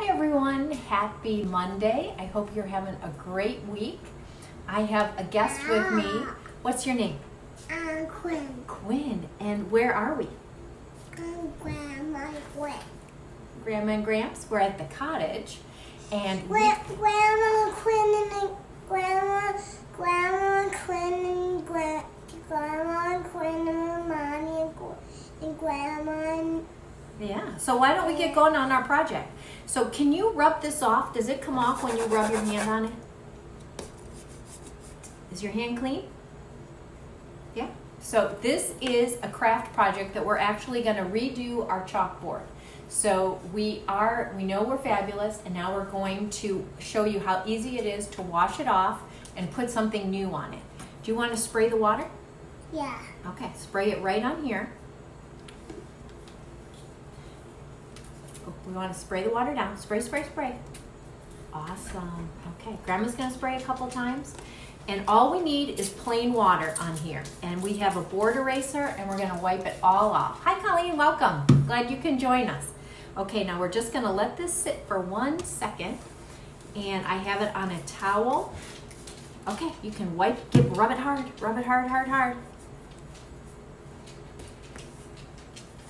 Hi everyone, happy Monday. I hope you're having a great week. I have a guest with me. What's your name? I'm Quinn. Quinn. And where are we? I'm Grandma Quinn. Grandma and Gramps. We're at the cottage. And we, Gra- Grandma Quinn and Grandma, Grandma Quinn and Gra- Grandma Quinn and Mommy and, and Grandma and yeah. So why don't we get going on our project? So can you rub this off? Does it come off when you rub your hand on it? Is your hand clean? Yeah. So this is a craft project that we're actually going to redo our chalkboard. So we are, we know we're fabulous, and now we're going to show you how easy it is to wash it off and put something new on it. Do you want to spray the water? yeah. Okay, spray it right on here. We want to spray the water down. Spray, spray, spray. Awesome. Okay, Grandma's going to spray a couple times. And all we need is plain water on here. And we have a board eraser and we're going to wipe it all off. Hi, Colleen. Welcome. Glad you can join us. Okay, now we're just going to let this sit for one second. And I have it on a towel. Okay, you can wipe, give, rub it hard, rub it hard, hard, hard.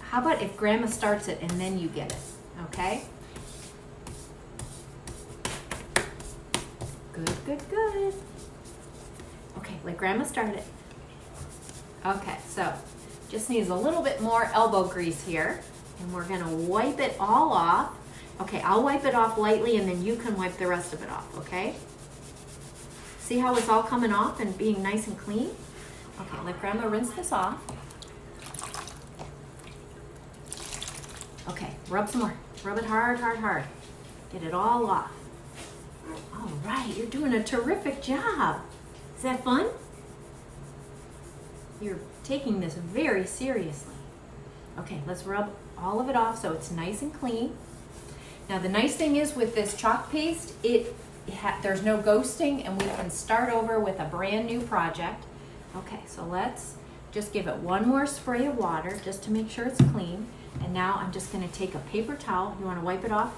How about if grandma starts it and then you get it, okay? Good, good, good. Okay, let grandma start it. Okay, so just needs a little bit more elbow grease here. And we're gonna wipe it all off. Okay, I'll wipe it off lightly and then you can wipe the rest of it off, okay? See how it's all coming off and being nice and clean? Okay, let grandma rinse this off. Okay, rub some more. Rub it hard, hard, hard. Get it all off. All right, you're doing a terrific job. Is that fun? You're taking this very seriously. Okay, let's rub all of it off so it's nice and clean. Now the nice thing is with this chalk paste, it there's no ghosting and we can start over with a brand new project. Okay, so let's just give it one more spray of water just to make sure it's clean. And now I'm just gonna take a paper towel. You wanna wipe it off?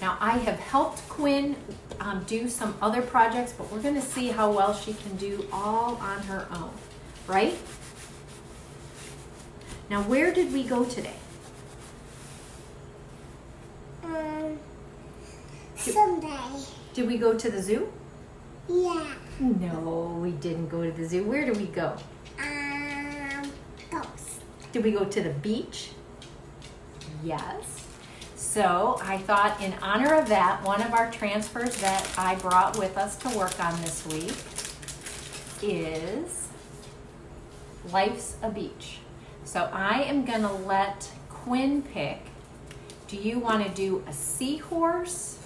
Now I have helped Quinn um, do some other projects, but we're gonna see how well she can do all on her own, right? Now where did we go today? Um, someday. Did we go to the zoo? Yeah. No, we didn't go to the zoo. Where did we go? Did we go to the beach? Yes. So I thought in honor of that, one of our transfers that I brought with us to work on this week is Life's a Beach. So I am gonna let Quinn pick. Do you wanna do a seahorse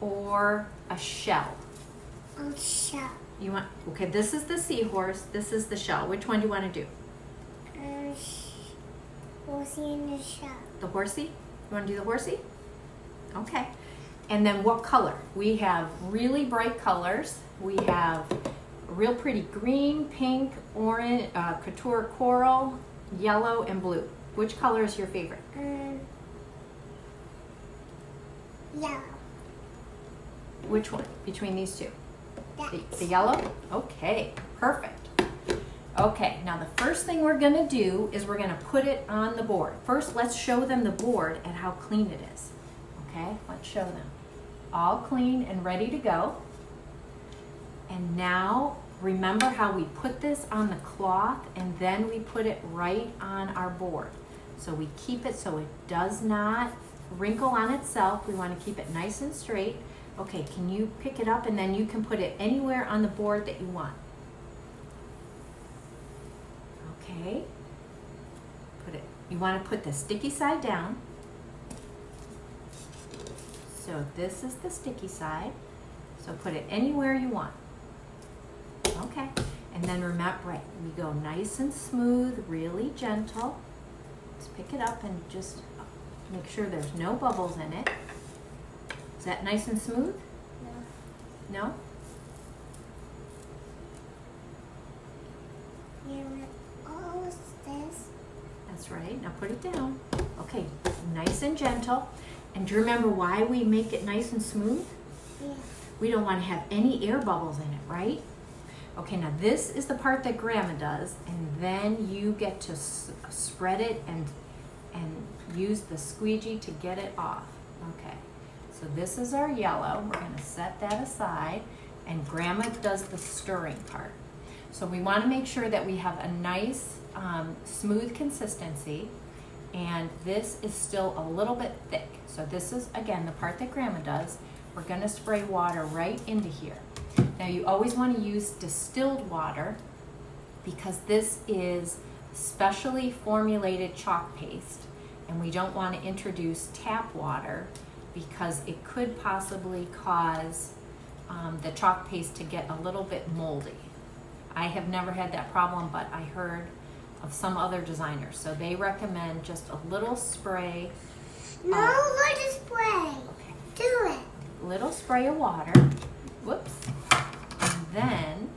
or a shell? I'll shop. You want, okay, this is the seahorse, this is the shell. Which one do you wanna do? See in the shop. The horsey? You want to do the horsey? Okay. And then what color? We have really bright colors. We have real pretty green, pink, orange, uh, couture coral, yellow, and blue. Which color is your favorite? Um, yellow. Which one between these two? The, the yellow? Okay, perfect. Okay, now the first thing we're gonna do is we're gonna put it on the board. First, let's show them the board and how clean it is. Okay, let's show them. All clean and ready to go. And now, remember how we put this on the cloth and then we put it right on our board. So we keep it so it does not wrinkle on itself. We wanna keep it nice and straight. Okay, can you pick it up and then you can put it anywhere on the board that you want. Okay. Put it, you want to put the sticky side down. So this is the sticky side. So put it anywhere you want. Okay. And then remember, right, we go nice and smooth, really gentle. Let's pick it up and just make sure there's no bubbles in it. Is that nice and smooth? no. No? You want all of this. That's right. Now put it down. Okay, nice and gentle. And do you remember why we make it nice and smooth? Yeah. We don't want to have any air bubbles in it, right? Okay, now this is the part that grandma does, and then you get to s- uh, spread it and, and use the squeegee to get it off. Okay, so this is our yellow. We're gonna set that aside, and grandma does the stirring part. So we wanna make sure that we have a nice, um, smooth consistency, and this is still a little bit thick. So this is, again, the part that grandma does. We're gonna spray water right into here. Now you always wanna use distilled water because this is specially formulated chalk paste and we don't wanna introduce tap water because it could possibly cause um, the chalk paste to get a little bit moldy. I have never had that problem, but I heard of some other designers. So they recommend just a little spray, No, uh, let it spray. okay, Do it. little spray of water. Whoops. And then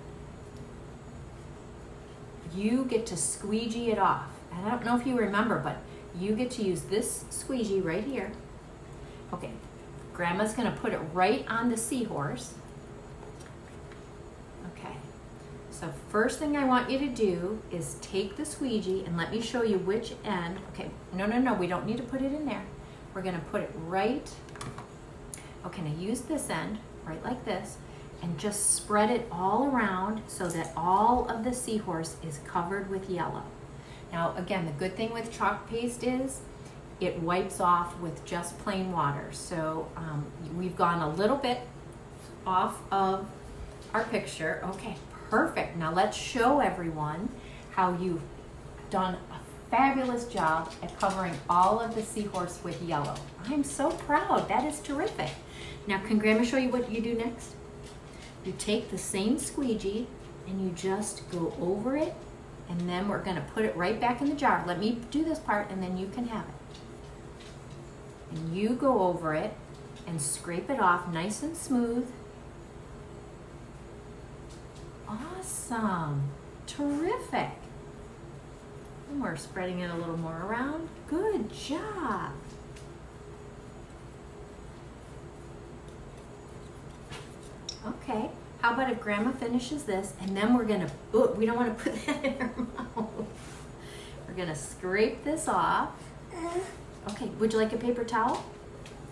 you get to squeegee it off. And I don't know if you remember, but you get to use this squeegee right here. Okay, Grandma's gonna put it right on the seahorse. Okay, so first thing I want you to do is take the squeegee and let me show you which end. Okay, no, no, no, we don't need to put it in there. We're gonna put it right, okay, now use this end, right like this, and just spread it all around so that all of the seahorse is covered with yellow. Now, again, the good thing with chalk paste is it wipes off with just plain water. So um, we've gone a little bit off of our picture. Okay, perfect. Now let's show everyone how you've done a fabulous job at covering all of the seahorse with yellow. I'm so proud. That is terrific. Now, can Grandma show you what you do next? You take the same squeegee and you just go over it and then we're gonna put it right back in the jar. Let me do this part and then you can have it. And you go over it and scrape it off nice and smooth. Awesome, terrific. And we're spreading it a little more around. Good job. Okay, how about if grandma finishes this and then we're gonna, oh, we don't wanna put that in our mouth. We're gonna scrape this off. Okay, would you like a paper towel?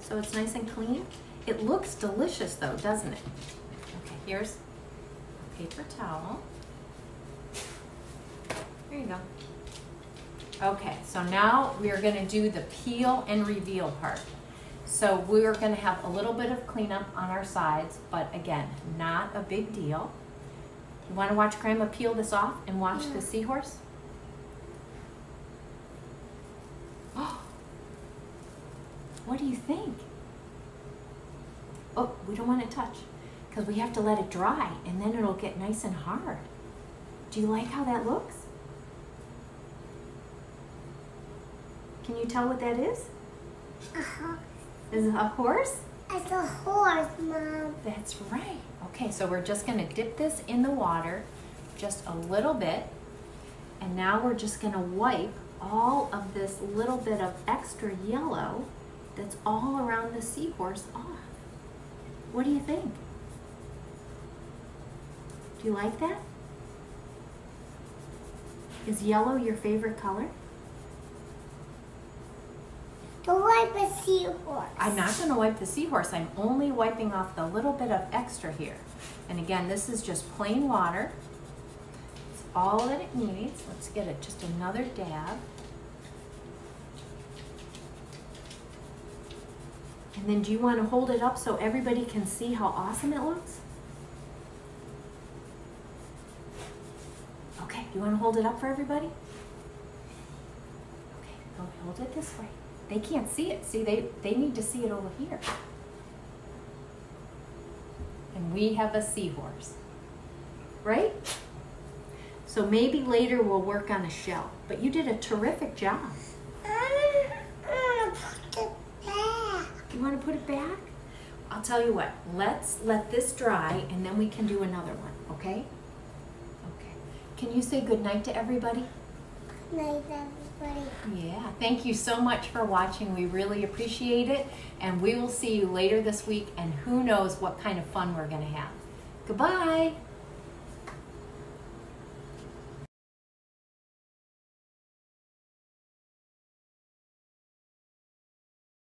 So it's nice and clean? It looks delicious though, doesn't it? Okay, here's paper towel. There you go. Okay, so now we are gonna do the peel and reveal part. So we're gonna have a little bit of cleanup on our sides, but again, not a big deal. You wanna watch grandma peel this off and watch Yeah. the seahorse? Oh, What do you think? Oh, we don't want to touch because we have to let it dry and then it'll get nice and hard. Do you like how that looks? Can you tell what that is? uh-huh. Is it a horse? It's a horse, Mom. That's right. Okay, so we're just going to dip this in the water just a little bit. And now we're just going to wipe all of this little bit of extra yellow that's all around the seahorse off. What do you think? Do you like that? Is yellow your favorite color? Don't wipe a seahorse. I'm not going to wipe the seahorse. I'm only wiping off the little bit of extra here. And again, this is just plain water. It's all that it needs. Let's get it just another dab. And then do you want to hold it up so everybody can see how awesome it looks? Okay, you want to hold it up for everybody? Okay, go hold it this way. They can't see it. See, they, they need to see it over here. And we have a seahorse, right? So maybe later we'll work on a shell. But you did a terrific job. You want to put it back? I'll tell you what, let's let this dry and then we can do another one, okay? Can you say good night to everybody? night, everybody. Yeah, thank you so much for watching. We really appreciate it. And we will see you later this week. And who knows what kind of fun we're going to have. Goodbye.